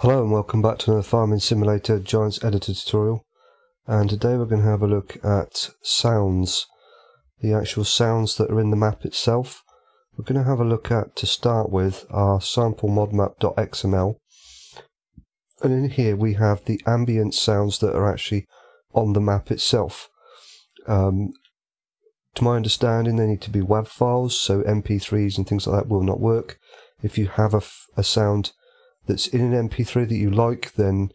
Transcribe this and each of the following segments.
Hello and welcome back to another Farming Simulator Giants Editor tutorial and today we're going to have a look at sounds, the actual sounds that are in the map itself. We're going to have a look at, to start with, our sample modmap.xml and in here we have the ambient sounds that are actually on the map itself. Um, to my understanding they need to be WAV files so MP3s and things like that will not work. If you have a, a sound that's in an MP3 that you like, then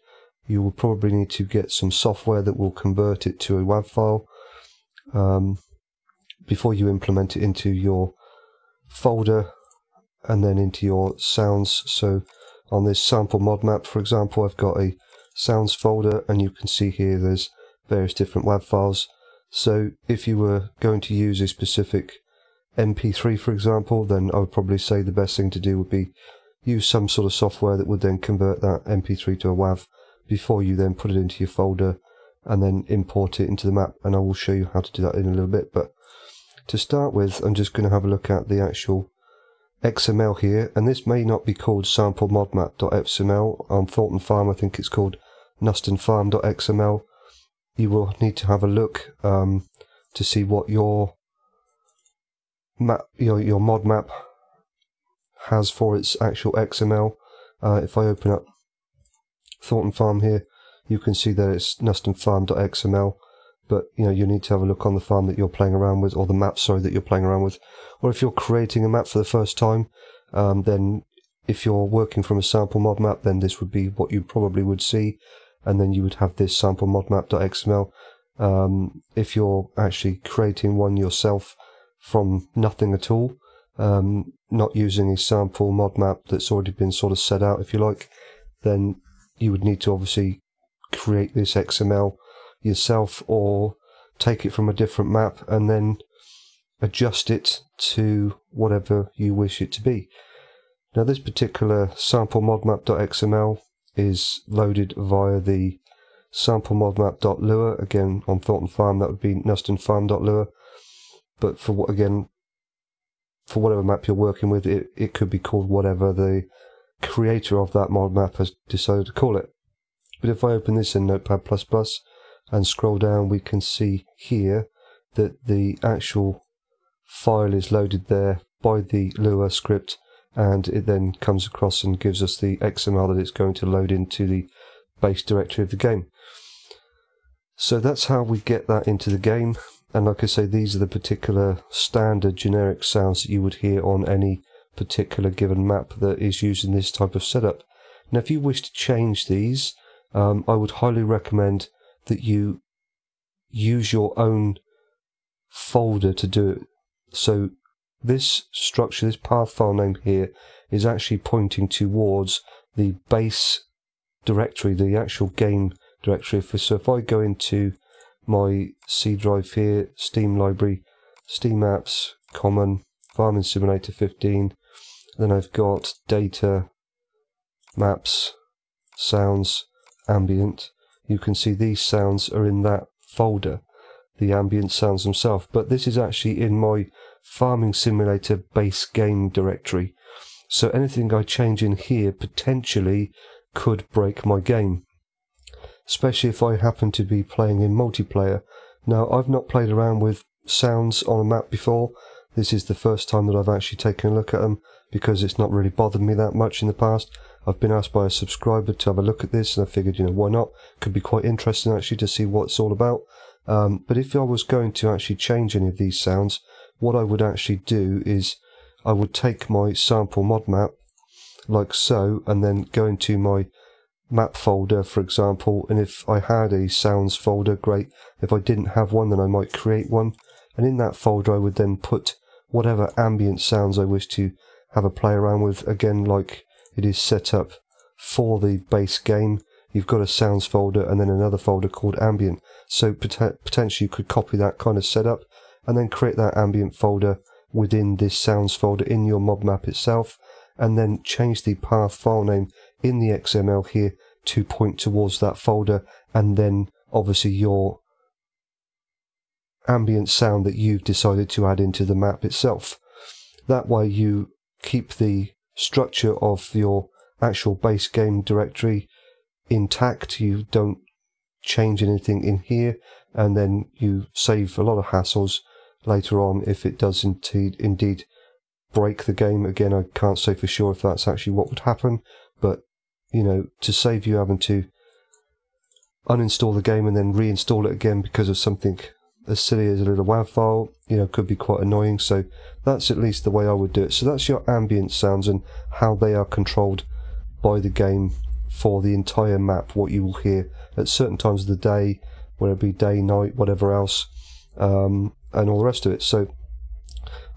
you will probably need to get some software that will convert it to a WAV file um, before you implement it into your folder and then into your sounds. So on this sample mod map, for example, I've got a sounds folder and you can see here there's various different WAV files. So if you were going to use a specific MP3, for example, then I would probably say the best thing to do would be use some sort of software that would then convert that MP3 to a WAV before you then put it into your folder and then import it into the map. And I will show you how to do that in a little bit. But to start with I'm just going to have a look at the actual XML here. And this may not be called sample modmap.xml on Thornton Farm I think it's called nustonfarm.xml you will need to have a look um, to see what your map your, your mod map has for its actual XML. Uh, if I open up Thornton Farm here, you can see that it's nustonfarm.xml, but you know you need to have a look on the farm that you're playing around with, or the map, sorry, that you're playing around with. Or if you're creating a map for the first time, um, then if you're working from a sample mod map, then this would be what you probably would see, and then you would have this sample modmap.xml. Um, if you're actually creating one yourself from nothing at all, um, not using a sample mod map that's already been sort of set out, if you like, then you would need to obviously create this XML yourself or take it from a different map and then adjust it to whatever you wish it to be. Now this particular sample modmap.xml is loaded via the sample modmap.lua again on Thornton Farm that would be nustonfarm.lua but for what again for whatever map you're working with, it, it could be called whatever the creator of that mod map has decided to call it. But if I open this in Notepad++ and scroll down, we can see here that the actual file is loaded there by the Lua script and it then comes across and gives us the XML that it's going to load into the base directory of the game. So that's how we get that into the game. And like I say, these are the particular standard generic sounds that you would hear on any particular given map that is using this type of setup. Now, if you wish to change these, um, I would highly recommend that you use your own folder to do it. So this structure, this path file name here, is actually pointing towards the base directory, the actual game directory. So if I go into my C drive here, Steam library, Steam apps, common, Farming Simulator 15. Then I've got data, maps, sounds, ambient. You can see these sounds are in that folder, the ambient sounds themselves. But this is actually in my Farming Simulator base game directory. So anything I change in here potentially could break my game especially if I happen to be playing in multiplayer. Now, I've not played around with sounds on a map before. This is the first time that I've actually taken a look at them because it's not really bothered me that much in the past. I've been asked by a subscriber to have a look at this and I figured, you know, why not? Could be quite interesting actually to see what it's all about. Um, but if I was going to actually change any of these sounds, what I would actually do is I would take my sample mod map like so and then go into my map folder, for example, and if I had a sounds folder, great. If I didn't have one, then I might create one. And in that folder, I would then put whatever ambient sounds I wish to have a play around with. Again, like it is set up for the base game, you've got a sounds folder and then another folder called ambient. So pot potentially you could copy that kind of setup and then create that ambient folder within this sounds folder in your mod map itself and then change the path file name in the XML here to point towards that folder and then obviously your ambient sound that you've decided to add into the map itself. That way you keep the structure of your actual base game directory intact. You don't change anything in here, and then you save a lot of hassles later on if it does indeed indeed break the game. Again, I can't say for sure if that's actually what would happen, but you know, to save you having to uninstall the game and then reinstall it again because of something as silly as a little WAV file, you know, could be quite annoying. So that's at least the way I would do it. So that's your ambient sounds and how they are controlled by the game for the entire map, what you will hear at certain times of the day, whether it be day, night, whatever else, um, and all the rest of it. So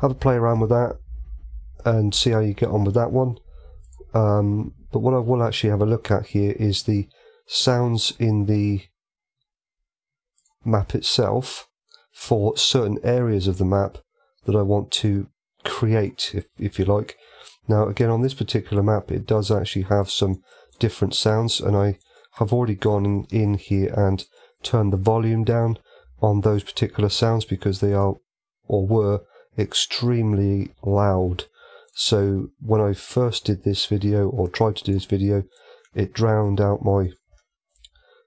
have a play around with that and see how you get on with that one. Um, but what I will actually have a look at here is the sounds in the map itself for certain areas of the map that I want to create, if, if you like. Now, again, on this particular map, it does actually have some different sounds, and I have already gone in here and turned the volume down on those particular sounds because they are, or were, extremely loud. So when I first did this video, or tried to do this video, it drowned out my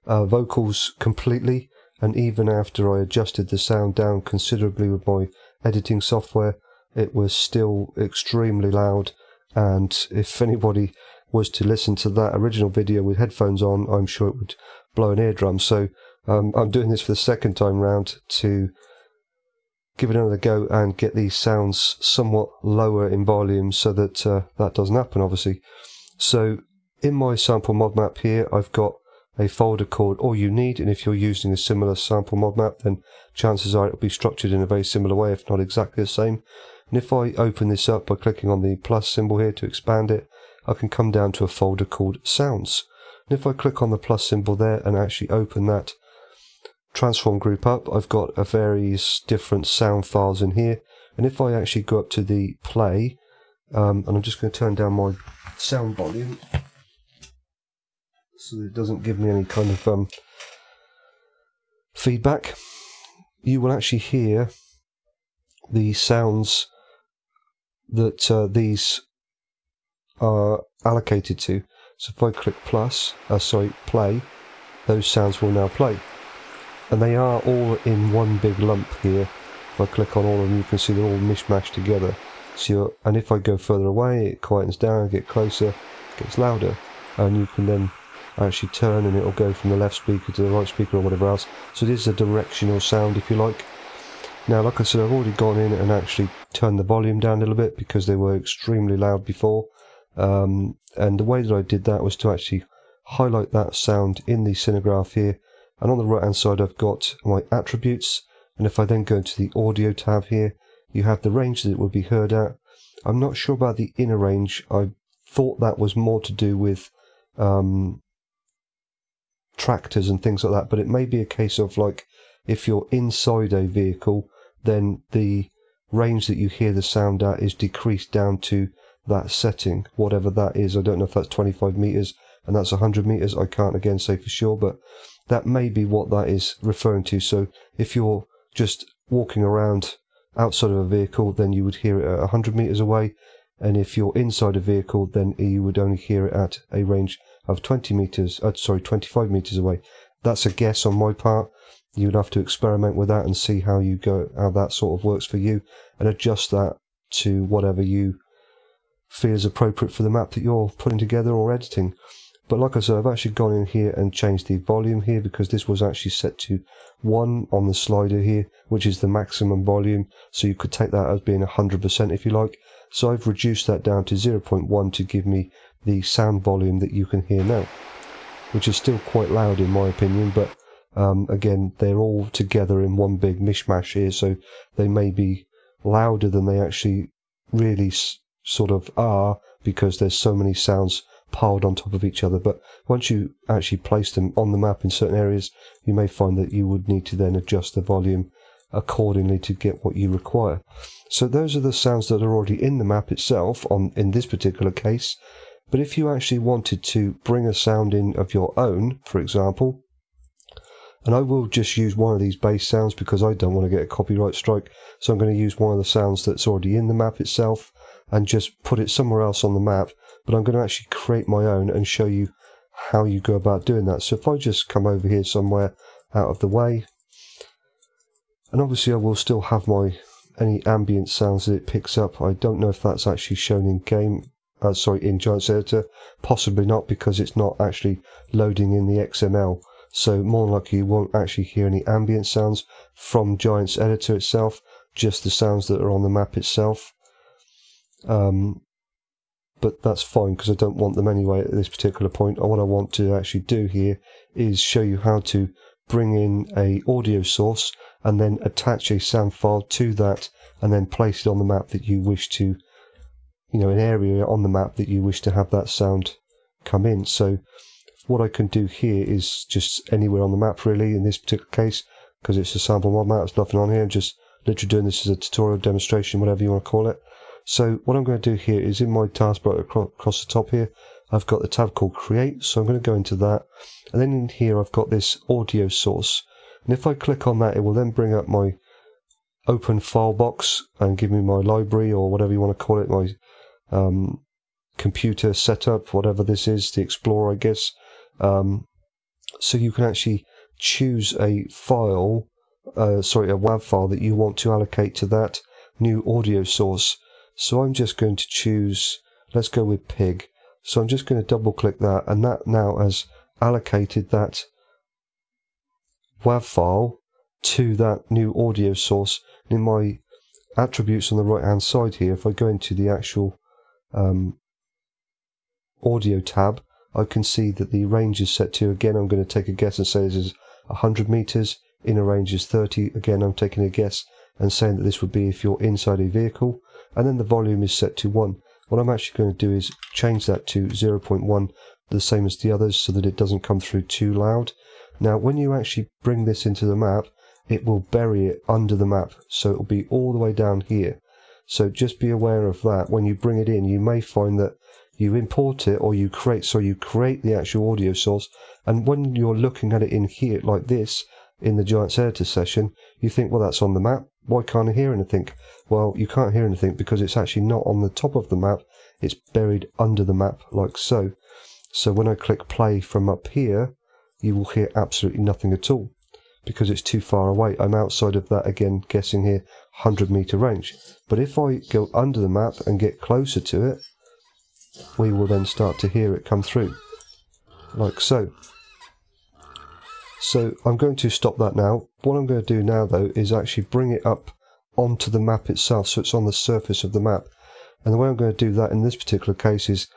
uh, vocals completely, and even after I adjusted the sound down considerably with my editing software, it was still extremely loud. And if anybody was to listen to that original video with headphones on, I'm sure it would blow an eardrum. So um, I'm doing this for the second time round to give it another go and get these sounds somewhat lower in volume so that uh, that doesn't happen, obviously. So in my sample mod map here, I've got a folder called All You Need, and if you're using a similar sample mod map, then chances are it'll be structured in a very similar way, if not exactly the same. And if I open this up by clicking on the plus symbol here to expand it, I can come down to a folder called Sounds. And if I click on the plus symbol there and actually open that transform group up, I've got a various different sound files in here. And if I actually go up to the play, um, and I'm just going to turn down my sound volume so it doesn't give me any kind of um, feedback, you will actually hear the sounds that uh, these are allocated to. So if I click plus, uh, sorry, play, those sounds will now play and they are all in one big lump here. If I click on all of them you can see they're all mishmashed together. So and if I go further away it quietens down get closer gets louder. And you can then actually turn and it'll go from the left speaker to the right speaker or whatever else. So this is a directional sound if you like. Now like I said I've already gone in and actually turned the volume down a little bit because they were extremely loud before. Um, and the way that I did that was to actually highlight that sound in the scenegraph here and on the right hand side I've got my attributes. And if I then go into the audio tab here you have the range that it would be heard at. I'm not sure about the inner range. I thought that was more to do with um, tractors and things like that but it may be a case of like if you're inside a vehicle then the range that you hear the sound at is decreased down to that setting whatever that is. I don't know if that's 25 meters and that's 100 meters. I can't again say for sure but that may be what that is referring to. So if you're just walking around outside of a vehicle, then you would hear it at 100 meters away. And if you're inside a vehicle, then you would only hear it at a range of 20 meters, uh, sorry, 25 meters away. That's a guess on my part. You'd have to experiment with that and see how you go, how that sort of works for you and adjust that to whatever you feel is appropriate for the map that you're putting together or editing. But like I said, I've actually gone in here and changed the volume here because this was actually set to 1 on the slider here, which is the maximum volume. So you could take that as being 100% if you like. So I've reduced that down to 0.1 to give me the sound volume that you can hear now, which is still quite loud in my opinion, but um, again, they're all together in one big mishmash here, so they may be louder than they actually really sort of are because there's so many sounds piled on top of each other. But once you actually place them on the map in certain areas, you may find that you would need to then adjust the volume accordingly to get what you require. So those are the sounds that are already in the map itself on in this particular case. But if you actually wanted to bring a sound in of your own, for example, and I will just use one of these base sounds because I don't want to get a copyright strike. So I'm going to use one of the sounds that's already in the map itself and just put it somewhere else on the map but I'm going to actually create my own and show you how you go about doing that. So if I just come over here somewhere out of the way, and obviously I will still have my any ambient sounds that it picks up. I don't know if that's actually shown in game, uh, sorry, in Giants Editor. Possibly not because it's not actually loading in the XML. So more likely you won't actually hear any ambient sounds from Giants Editor itself, just the sounds that are on the map itself. Um, but that's fine because I don't want them anyway at this particular point. What I want to actually do here is show you how to bring in a audio source and then attach a sound file to that and then place it on the map that you wish to, you know, an area on the map that you wish to have that sound come in. So what I can do here is just anywhere on the map really in this particular case because it's a sample mod map, there's nothing on here, I'm just literally doing this as a tutorial demonstration, whatever you want to call it. So what I'm going to do here is in my taskbar across the top here, I've got the tab called create. So I'm going to go into that. And then in here, I've got this audio source. And if I click on that, it will then bring up my open file box and give me my library or whatever you want to call it, my um, computer setup, whatever this is, the Explorer, I guess. Um, so you can actually choose a file, uh, sorry, a WAV file that you want to allocate to that new audio source. So I'm just going to choose, let's go with pig. So I'm just going to double click that and that now has allocated that WAV file to that new audio source. And In my attributes on the right hand side here, if I go into the actual um, audio tab, I can see that the range is set to, again, I'm going to take a guess and say this is 100 meters, inner range is 30, again, I'm taking a guess and saying that this would be if you're inside a vehicle and then the volume is set to 1. What I'm actually going to do is change that to 0.1, the same as the others, so that it doesn't come through too loud. Now, when you actually bring this into the map, it will bury it under the map, so it will be all the way down here. So just be aware of that. When you bring it in, you may find that you import it or you create, so you create the actual audio source, and when you're looking at it in here like this, in the Giants Editor session, you think, well, that's on the map. Why can't I hear anything? Well, you can't hear anything because it's actually not on the top of the map. It's buried under the map like so. So when I click play from up here, you will hear absolutely nothing at all because it's too far away. I'm outside of that again, guessing here, 100 meter range. But if I go under the map and get closer to it, we will then start to hear it come through, like so. So I'm going to stop that now. What I'm going to do now though is actually bring it up onto the map itself so it's on the surface of the map. And the way I'm going to do that in this particular case is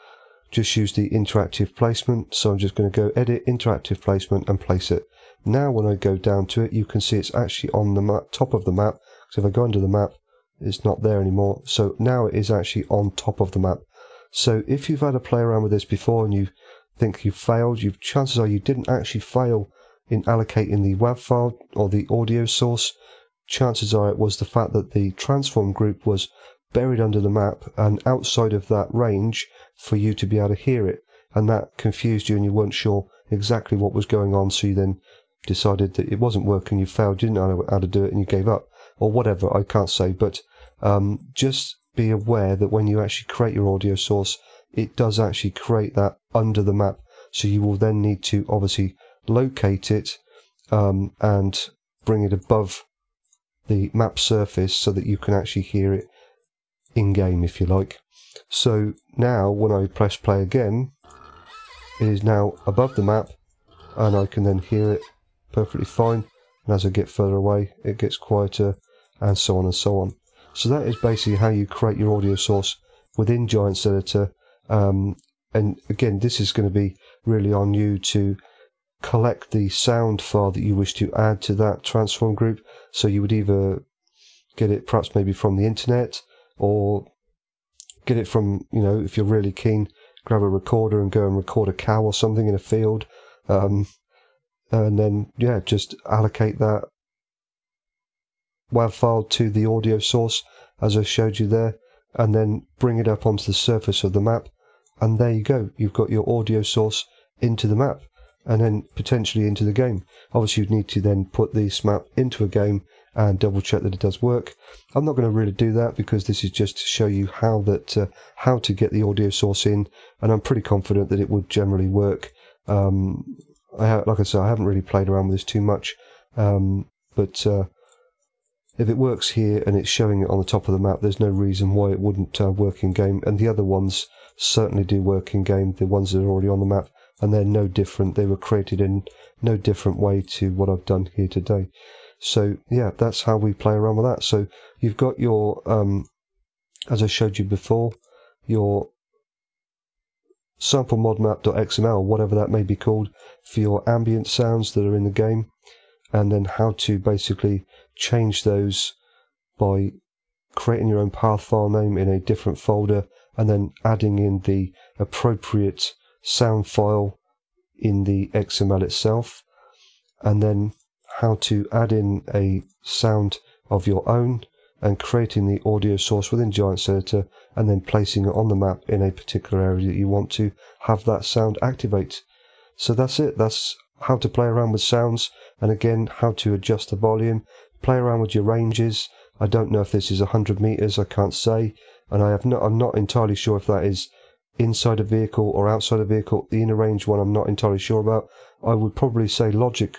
just use the interactive placement. So I'm just going to go edit interactive placement and place it. Now when I go down to it you can see it's actually on the map, top of the map. So if I go under the map it's not there anymore. So now it is actually on top of the map. So if you've had a play around with this before and you think you failed, you chances are you didn't actually fail in allocating the WAV file or the audio source, chances are it was the fact that the transform group was buried under the map and outside of that range for you to be able to hear it. And that confused you and you weren't sure exactly what was going on, so you then decided that it wasn't working, you failed, you didn't know how to do it, and you gave up. Or whatever, I can't say. But um, just be aware that when you actually create your audio source, it does actually create that under the map. So you will then need to obviously locate it um, and bring it above the map surface so that you can actually hear it in game if you like. So now when I press play again, it is now above the map and I can then hear it perfectly fine. And as I get further away, it gets quieter and so on and so on. So that is basically how you create your audio source within Giants Editor. Um, and again, this is going to be really on you to collect the sound file that you wish to add to that transform group. So you would either get it perhaps maybe from the internet or get it from, you know, if you're really keen, grab a recorder and go and record a cow or something in a field. Um, and then, yeah, just allocate that WAV file to the audio source as I showed you there, and then bring it up onto the surface of the map. And there you go, you've got your audio source into the map and then potentially into the game. Obviously, you'd need to then put this map into a game and double check that it does work. I'm not going to really do that because this is just to show you how that uh, how to get the audio source in, and I'm pretty confident that it would generally work. Um, I like I said, I haven't really played around with this too much, um, but uh, if it works here and it's showing it on the top of the map, there's no reason why it wouldn't uh, work in game. And the other ones certainly do work in game. The ones that are already on the map, and they're no different. They were created in no different way to what I've done here today. So yeah, that's how we play around with that. So you've got your, um, as I showed you before, your sample modmap.xml, whatever that may be called, for your ambient sounds that are in the game, and then how to basically change those by creating your own path file name in a different folder and then adding in the appropriate sound file in the XML itself, and then how to add in a sound of your own and creating the audio source within Giants Editor and then placing it on the map in a particular area that you want to have that sound activate. So that's it. That's how to play around with sounds and again how to adjust the volume, play around with your ranges. I don't know if this is 100 meters, I can't say, and I have not, I'm not entirely sure if that is inside a vehicle or outside a vehicle. The inner range one I'm not entirely sure about. I would probably say logic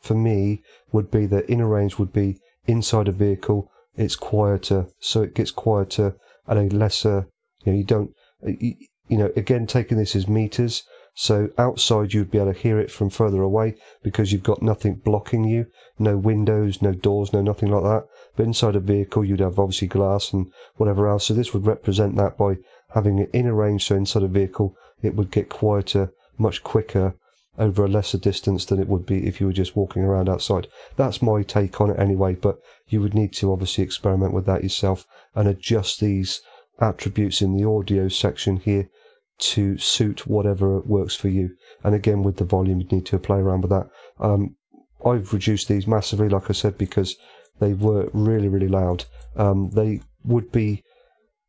for me would be that inner range would be inside a vehicle. It's quieter, so it gets quieter at a lesser. You know, you don't. Uh, you, you know, again, taking this as meters. So outside you'd be able to hear it from further away because you've got nothing blocking you, no windows, no doors, no nothing like that. But inside a vehicle you'd have obviously glass and whatever else. So this would represent that by having it in a range. So inside a vehicle it would get quieter much quicker over a lesser distance than it would be if you were just walking around outside. That's my take on it anyway, but you would need to obviously experiment with that yourself and adjust these attributes in the audio section here to suit whatever works for you. And again, with the volume, you need to play around with that. Um, I've reduced these massively, like I said, because they were really, really loud. Um, they would be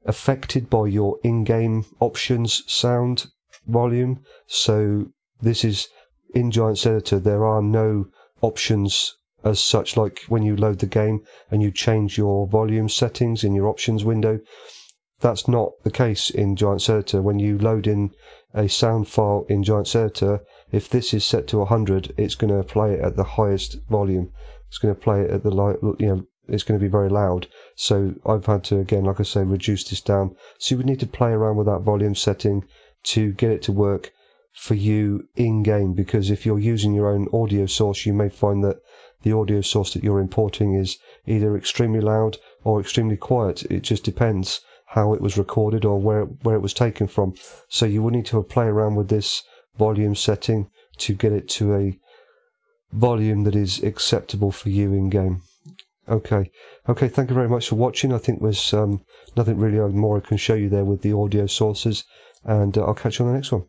affected by your in-game options sound volume. So this is in Giants Editor, there are no options as such, like when you load the game and you change your volume settings in your options window. That's not the case in Giants Editor. When you load in a sound file in Giants Editor, if this is set to 100, it's going to play it at the highest volume. It's going to play it at the light, you know, it's going to be very loud. So I've had to, again, like I say, reduce this down. So you would need to play around with that volume setting to get it to work for you in game because if you're using your own audio source, you may find that the audio source that you're importing is either extremely loud or extremely quiet. It just depends how it was recorded or where where it was taken from. So you will need to play around with this volume setting to get it to a volume that is acceptable for you in game. Okay, okay. Thank you very much for watching. I think there's um, nothing really more I can show you there with the audio sources, and uh, I'll catch you on the next one.